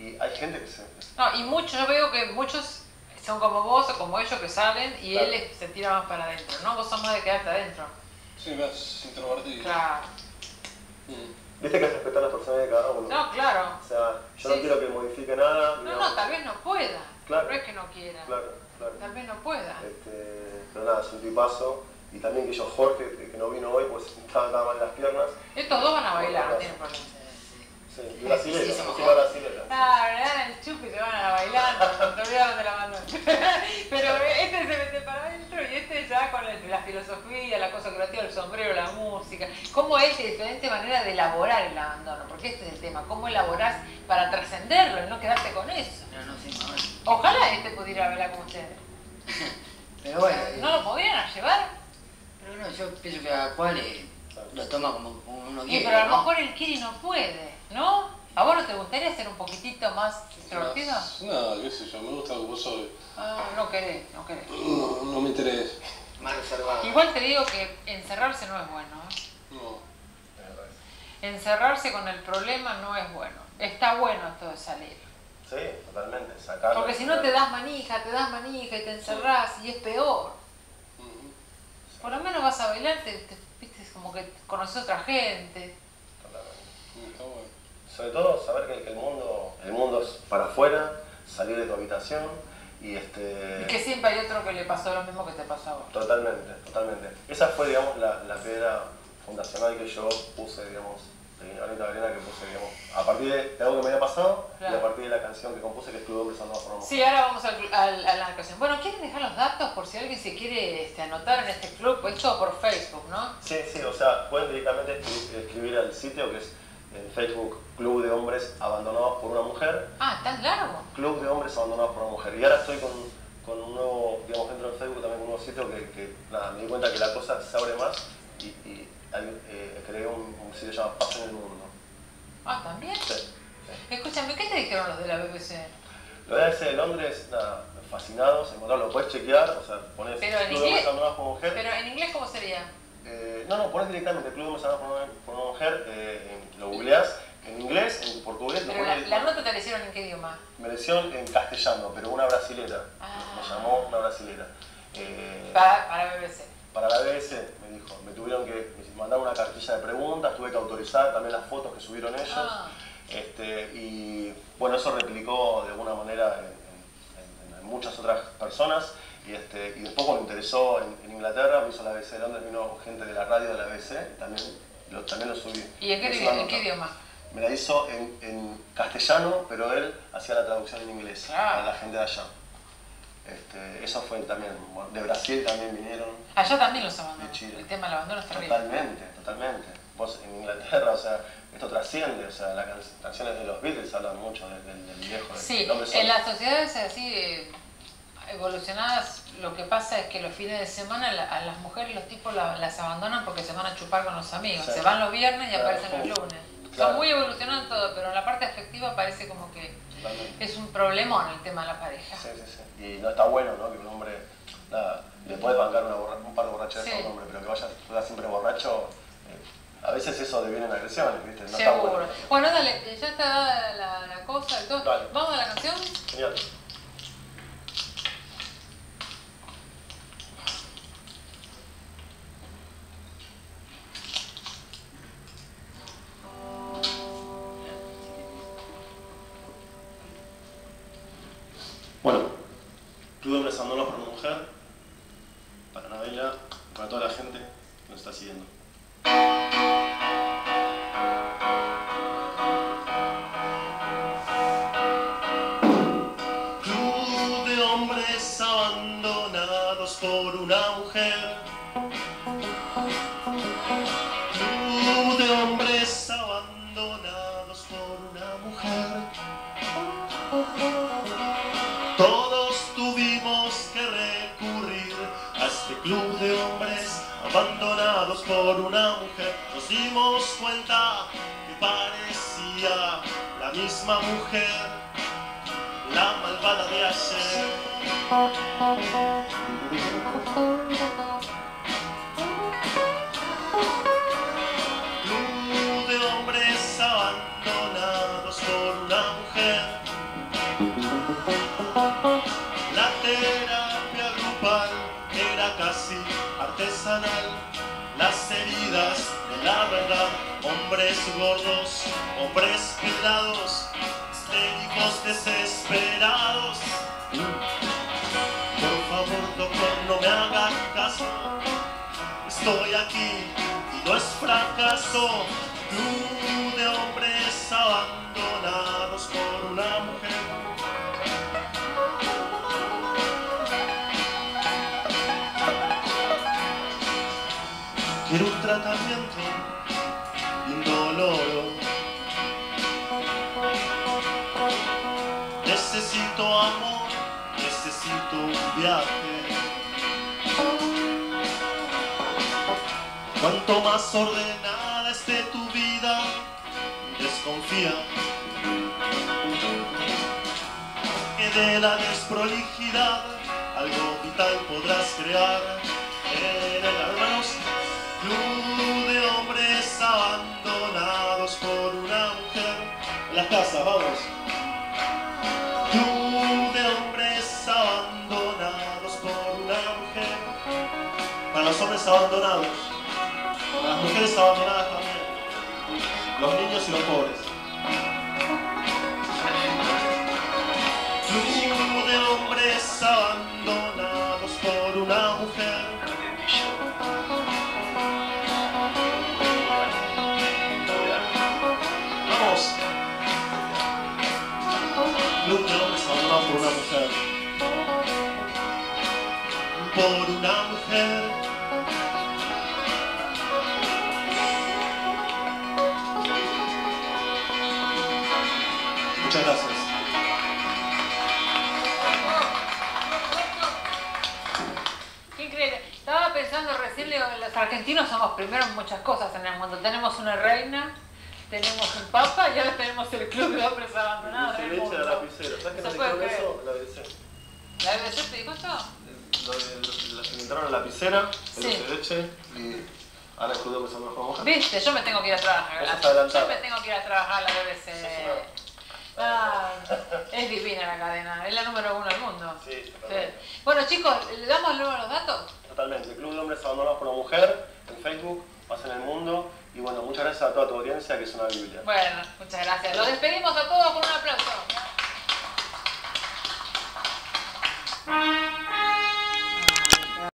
Y hay gente que se... No, y muchos, yo veo que muchos son como vos o como ellos que salen y Claro. él se tira más para adentro, ¿no? Vos sos más de quedarte adentro. Sí, más introvertido. Claro. Mm. Viste que es respetar las personas de cada uno. No, claro. O sea, yo no quiero que modifique nada. No, digamos. no, tal vez no pueda. Claro. No es que no quiera. Claro, claro. Tal vez no pueda. Este, pero nada, es un tipazo. Y también que yo, Jorge, que no vino hoy, pues estaba mal en las piernas. Estos dos van a bailar, no tienen problema. Sí, y brasilera, Sí, sí, música brasilera. Ah, le dan el chupi y se van a bailar, se olvidaron de la mano. Pero este se mete para adentro y este ya con el- la filosofía, la cosa creativa, el sombrero, la música. ¿Cómo es de diferente manera de elaborar el abandono? Porque este es el tema, ¿cómo elaborás para trascenderlo y no quedarte con eso? No, no. Ojalá este pudiera bailar como ustedes. Pero bueno, ¿No lo podrían llevar? pero no, yo pienso que cada cual eh, lo toma como, como uno quiere. pero a lo ¿no? mejor el Kiri no puede, ¿no? ¿A vos no te gustaría ser un poquitito más extrovertido? No, qué sé yo, me gusta como soy. Ah, no querés, no querés. No, no me interesa. Más reservado. Igual te digo que encerrarse no es bueno. ¿eh? Encerrarse con el problema no es bueno. Está bueno esto de salir. Sí, totalmente, sacarlo. Porque si no te das manija, te das manija y te encerrás y es peor. Por lo menos vas a bailar, te, te- viste, como que conoces a otra gente. Totalmente. Está bueno. Sobre todo saber que, que el mundo el mundo es para afuera, salir de tu habitación y este... Y que siempre hay otro que le pasó lo mismo que te pasó a vos. Totalmente, totalmente. Esa fue, digamos, la, la piedra fundacional que yo puse, digamos, de arena que puse, digamos, a partir de, de algo que me había pasado y a partir de la canción que compuse que es Club Hombres Andados por una Mujer. Sí, ahora vamos a, la ocasión. Bueno, ¿quieren dejar los datos por si alguien se quiere este, anotar en este club? Pues todo por Facebook, ¿no? Sí, sí, o sea, pueden directamente escri- escribir al sitio que es en Facebook Club de Hombres Abandonados por una Mujer. Ah, ¿tan largo? Club de Hombres Abandonados por una Mujer. Y ahora estoy con, con un nuevo, digamos, dentro de Facebook también con un nuevo sitio que, que, nada, me di cuenta que la cosa se abre más y, eh, creé un, un sitio que se llama Paz en el Mundo. Ah, ¿también? Sí, sí. Escúchame, ¿qué te dijeron los de la BBC? Lo de ese de Londres, nada, fascinados, encontrarlo, lo puedes chequear, o sea, pones Pero en Club de inglés. Mujer. Pero en inglés, ¿cómo sería? Eh, no, no, pones directamente Club de por una, Mujer, eh, en- lo googleás en inglés, en portugués, lo Pero la, la nota te la hicieron en qué idioma? Me la hicieron en castellano, pero una brasilera. Ah. Me llamó una brasilera. Eh, Para, para BBC. para la BBC, me dijo, me tuvieron que mandaron una cartilla de preguntas, tuve que autorizar también las fotos que subieron ellos. Ah. Este, y bueno, eso replicó de alguna manera en, en- en muchas otras personas. Y, este, y después cuando me interesó en, en Inglaterra, me hizo la BBC de Londres, vino gente de la radio de la BBC, también lo, también lo subí. ¿Y en qué, idioma? Me la hizo en, castellano, pero él hacía la traducción en inglés Claro. para la gente de allá. Este, eso fue también, de Brasil también vinieron. Allá también los abandonos. El tema del abandono es terrible. Totalmente, totalmente. Vos en Inglaterra, o sea, esto trasciende, o sea, las can- canciones de los Beatles hablan mucho del, del- viejo. Sí, en las sociedades así eh, evolucionadas lo que pasa es que los fines de semana la- a las mujeres los tipos la- las abandonan porque se van a chupar con los amigos. Sí. Se van los viernes y Claro. aparecen los lunes. Claro. Son muy evolucionados todo, pero en la parte afectiva parece como que Totalmente. es un problemón el tema de la pareja. Sí, sí, sí. Y no está bueno, ¿no? Que un hombre, nada, le puedes bancar una borra- un par de borracheras Sí. a un hombre, pero que vaya vaya siempre borracho, eh, a veces eso deviene en agresiones, ¿viste? No está Seguro. bueno. Bueno, dale, ya está dada la, la cosa y todo. Dale. Vamos a la canción. Genial. Nos dimos cuenta que parecía la misma mujer la malvada de ayer. Hogar. Hombres gordos, hombres pelados, histéricos desesperados. Por favor, doctor, no me haga caso. Estoy aquí y no es fracaso. Club de hombres abandonados Quiero un tratamiento indoloro. Necesito amor, necesito un viaje. Cuanto más ordenada esté tu vida, desconfía que de la desprolijidad algo vital podrás crear en el abandonados por una mujer las casas vamos. Club de hombres abandonados por una mujer para los hombres abandonados para las mujeres abandonadas también. Los niños y los pobres. Club de hombres abandonados una mujer. Muchas gracias. Increíble. Estaba pensando recién, le los argentinos somos primero en muchas cosas en el mundo. Tenemos una reina, tenemos un papa y ahora tenemos el club de hombres abandonados de leche de mundo. lapicero. ¿Sabes qué No se eso? La BBC. ¿La BBC te dijo esto? Entraron a la lapicera, el dulce de leche y Ana Escudero que son mejor mujer. Viste, yo me tengo que ir a trabajar. Estás adelantada. Yo me tengo que ir a trabajar a la BBC. Ah, es divina la cadena, es la número uno del mundo. Sí, totalmente. Sí. Bueno chicos, ¿le damos luego los datos? Totalmente. Club de Hombres Abandonados por una Mujer en Facebook, más en el mundo. Y bueno, muchas gracias a toda tu audiencia que es una Biblia. Bueno, muchas gracias. Los despedimos a todos con un aplauso.